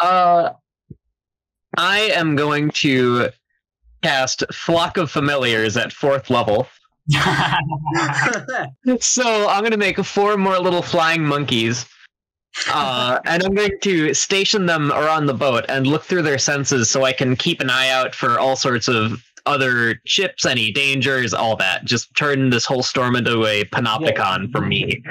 Uh, I am going to cast Flock of Familiars at fourth level. so I'm going to make four more little flying monkeys. Uh, and I'm going to station them around the boat and look through their senses so I can keep an eye out for all sorts of other ships, any dangers, all that. Just turn this whole storm into a panopticon for me.